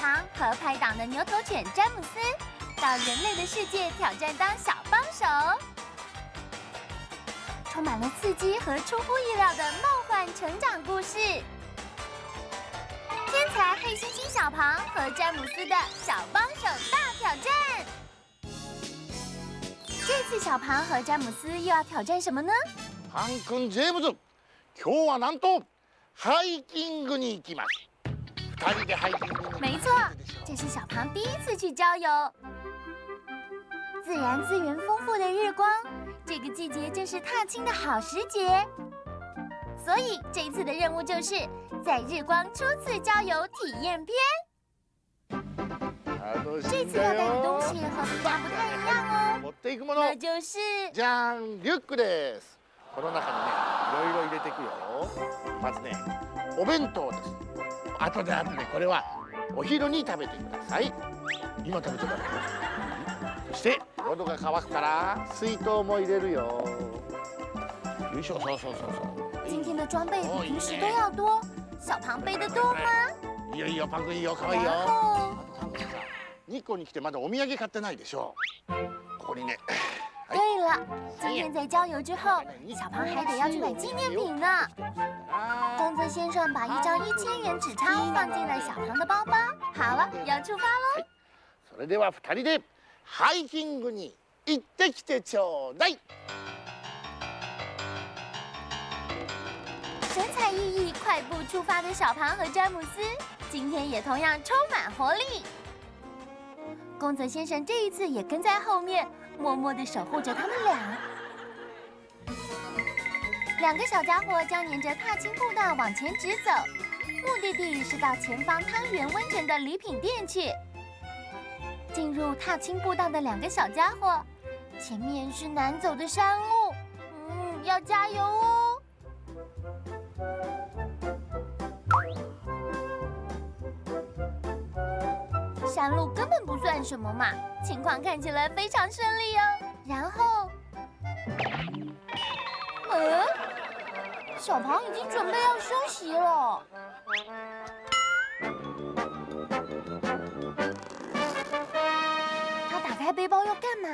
小小黑猩猩小庞和拍档的牛头犬詹姆斯，到人类的世界挑战当小帮手，充满了刺激和出乎意料的梦幻成长故事。天才黑猩猩小庞和詹姆斯的小帮手大挑战。这次小庞和詹姆斯又要挑战什么呢？ハン君ジェームズ今日はなんとハイキングに行きます二人でハイキングに 没错，这是小庞第一次去郊游。自然资源丰富的日光，这个季节正是踏青的好时节。所以这一次的任务就是在日光初次郊游体验篇。这次要带的东西和平常不太一样哦，持っていくもの那就是じゃんリュックですこの中にねいろいろ入れていくよまずねお弁当ですあとであとでこれは お昼に食べてください。今食べちゃダメそして喉が渇くから水筒も入れるよ。よいしょそうそうそうそう。今天的装备比平时都要多。小庞背得多吗？いいよいいよパン君いいよ可愛いよ。日光に来てまだお土産買ってないでしょここにね。はい对了，今天在郊游之后，小庞还得要去买纪念品呢。あ公子先生把一张一千元纸钞放进了小庞的包包。好了，要出发喽！それでは二人でハイキングに行ってきてちょうだい神采奕奕、快步出发的小庞和詹姆斯，今天也同样充满活力。公泽先生这一次也跟在后面， 默默地守护着他们俩。两个小家伙将沿着踏青步道往前直走，目的地是到前方汤圆温泉的礼品店去。进入踏青步道的两个小家伙，前面是难走的山路，嗯，要加油哦。山路根本不算什么嘛，情况看起来非常顺利哦。然后，呃，小庞已经准备要休息了。他打开背包要干嘛？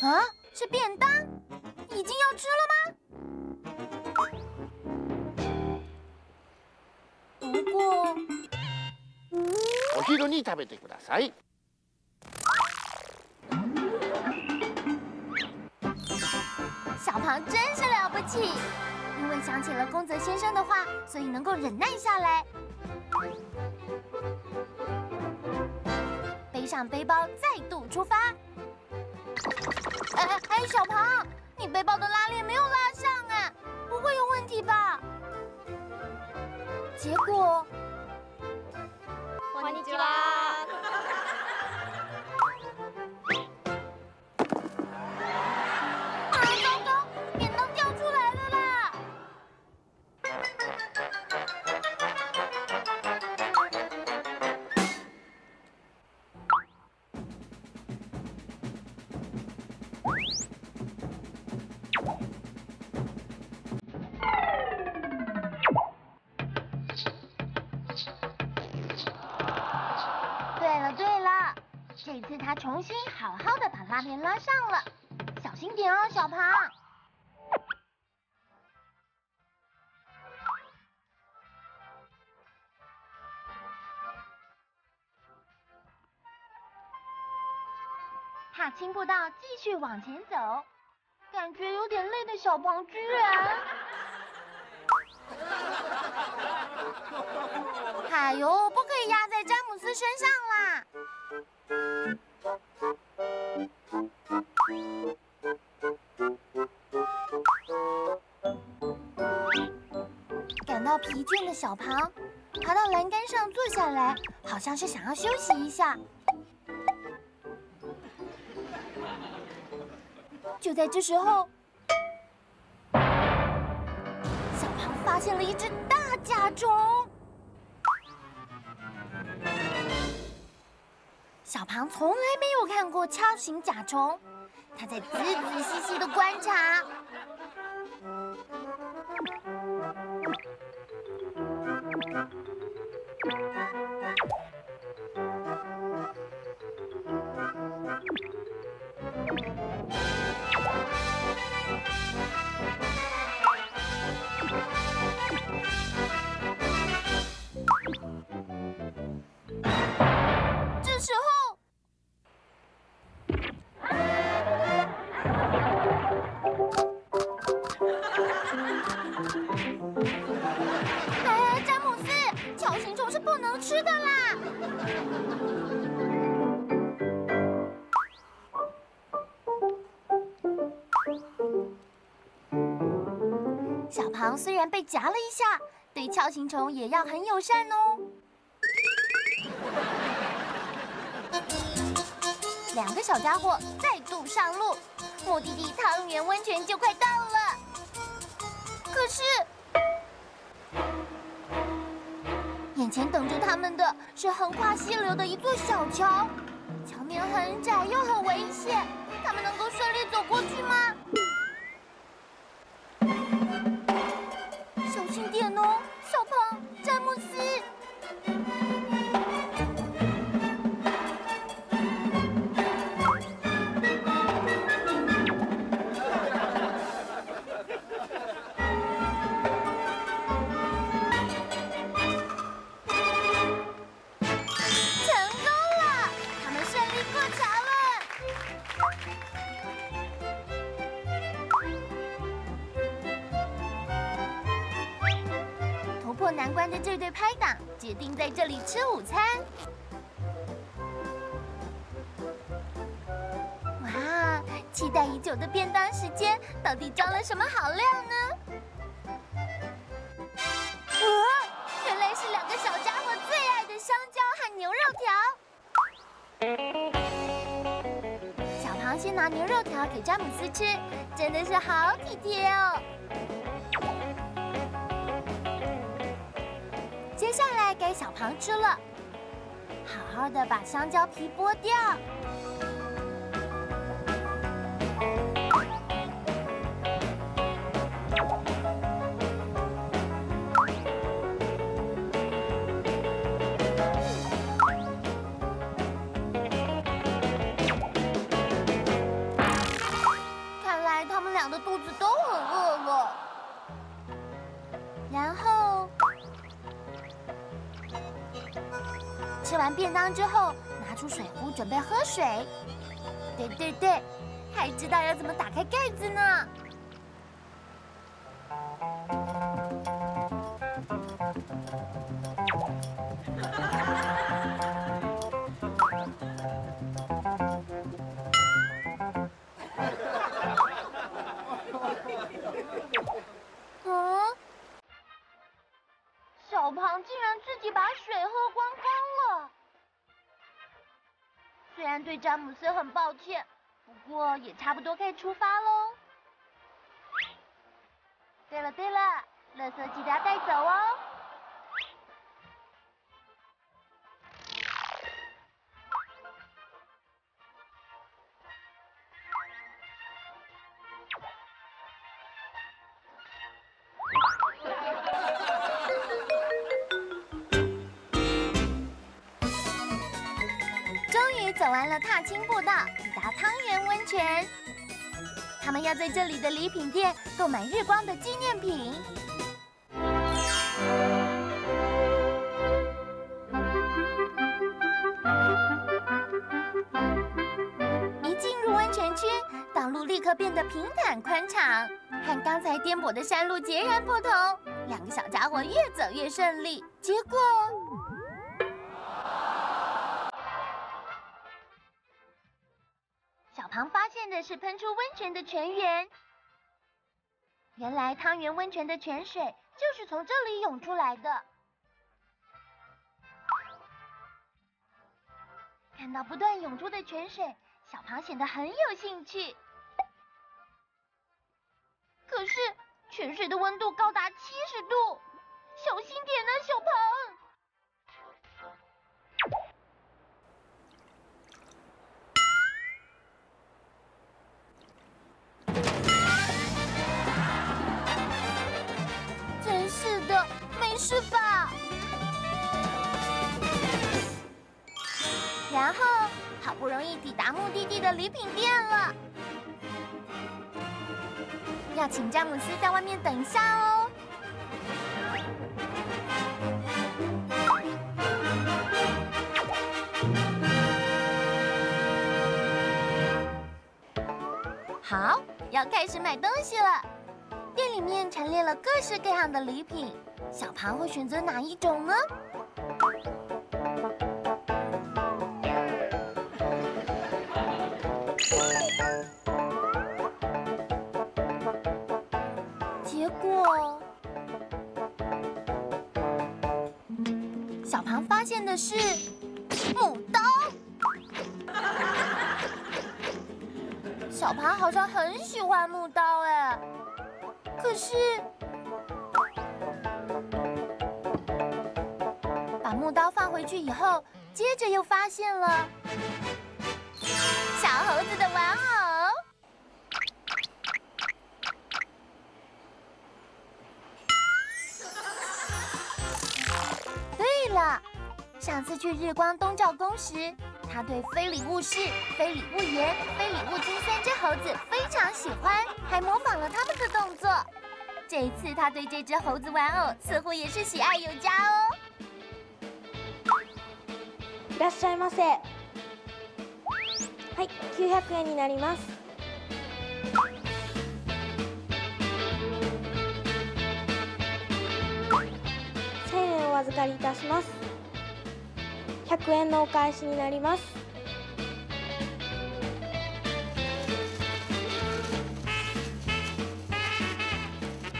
啊，是便当，已经要吃了に食べてください小庞真是了不起，因为想起了宫泽先生的话，所以能够忍耐下来。背上背包，再度出发。哎哎哎，小庞，你背包的拉链没有拉上啊，不会有问题吧？结果，こんにちは。 的把拉链拉上了，小心点哦，小庞。踏青步道继续往前走，感觉有点累的小庞居然，哎呦，不可以压在詹姆斯身上啦！疲倦的小庞爬到栏杆上坐下来，好像是想要休息一下。就在这时候，小庞发现了一只大甲虫。小庞从来没有看过锹形甲虫，他在仔仔细细的观察。小庞虽然被夹了一下，对锹形虫也要很友善哦。两个小家伙再度上路，目的地汤圆温泉就快到了。可是，眼前等着他们的是横跨溪流的一座小桥，桥面很窄又很危险，他们能够顺利走过去吗？难关的这对拍档决定在这里吃午餐。哇，期待已久的便当时间，到底装了什么好料呢？哇，原来是两个小家伙最爱的香蕉和牛肉条。小螃蟹拿牛肉条给詹姆斯吃，真的是好体贴哦。接下来该小庞吃了，好好的把香蕉皮剥掉。完便当之后，拿出水壶准备喝水。对对对，还知道要怎么打开盖子呢。嗯，小庞竟然自己把水喝光虽然对詹姆斯很抱歉，不过也差不多可以出发喽。对了对了，乐色记得要带走哦。完了踏青步道，抵达汤圆温泉。他们要在这里的礼品店购买日光的纪念品。一进入温泉区，道路立刻变得平坦宽敞，和刚才颠簸的山路截然不同。两个小家伙越走越顺利，结果。发现的是喷出温泉的泉源。原来汤圆温泉的泉水就是从这里涌出来的。看到不断涌出的泉水，小庞显得很有兴趣。可是泉水的温度高达七十度，小心点啊，小庞！是吧？然后好不容易抵达目的地的礼品店了，要请詹姆斯在外面等一下哦。好，要开始买东西了。店里面陈列了各式各样的礼品，小庞会选择哪一种呢？结果小庞发现的是木刀。小庞好像很喜欢木刀哎，可是。把木刀放回去以后，接着又发现了小猴子的玩偶。对了，上次去日光东照宫时。他对非礼勿视、非礼勿言、非礼勿听三只猴子非常喜欢，还模仿了他们的动作。这一次，他对这只猴子玩偶似乎也是喜爱有加哦。らっしゃいませ。はい、九百円になります。千円お預かりいたします。100円のお返しになります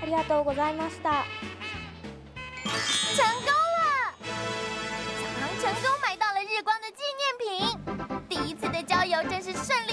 ありがとうございました成功了小成功买真是胜利